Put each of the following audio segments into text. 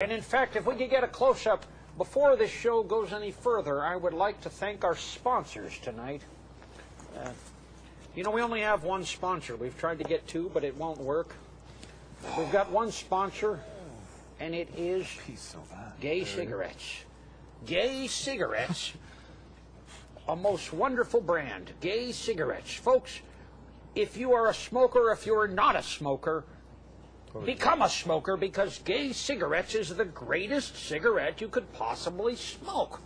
And in fact, if we could get a close up before this show goes any further, I would like to thank our sponsors tonight. Uh, you know, we only have one sponsor. We've tried to get two, but it won't work. We've got one sponsor, and it is Gay Cigarettes. Gay Cigarettes, a most wonderful brand. Gay Cigarettes. Folks, if you are a smoker, if you're not a smoker, Become a smoker because gay cigarettes is the greatest cigarette you could possibly smoke.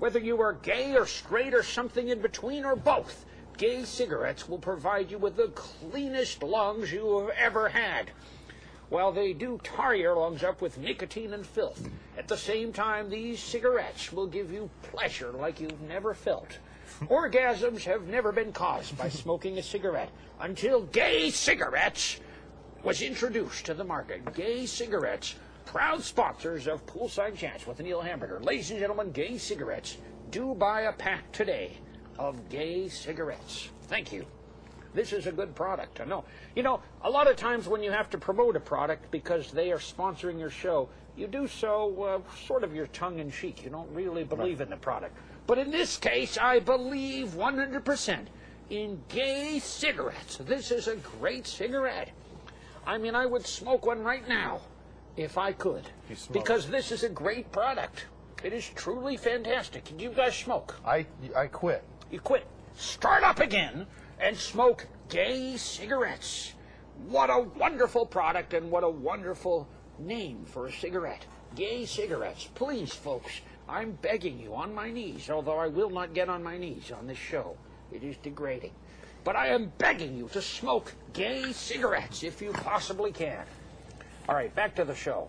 Whether you are gay or straight or something in between or both, gay cigarettes will provide you with the cleanest lungs you have ever had. While they do tar your lungs up with nicotine and filth, at the same time, these cigarettes will give you pleasure like you've never felt. Orgasms have never been caused by smoking a cigarette until gay cigarettes was introduced to the market. Gay Cigarettes, proud sponsors of Poolside Chats with Neil Hamburger. Ladies and gentlemen, Gay Cigarettes, do buy a pack today of Gay Cigarettes. Thank you. This is a good product. I know. You know, a lot of times when you have to promote a product because they are sponsoring your show, you do so uh, sort of your tongue in cheek. You don't really believe in the product. But in this case, I believe 100% in Gay Cigarettes. This is a great cigarette. I mean, I would smoke one right now if I could. Because this is a great product. It is truly fantastic. Can you guys smoke? I I quit. You quit. Start up again and smoke gay cigarettes. What a wonderful product and what a wonderful name for a cigarette. Gay cigarettes. Please, folks, I'm begging you on my knees, although I will not get on my knees on this show. It is degrading. But I am begging you to smoke gay cigarettes if you possibly can. All right, back to the show.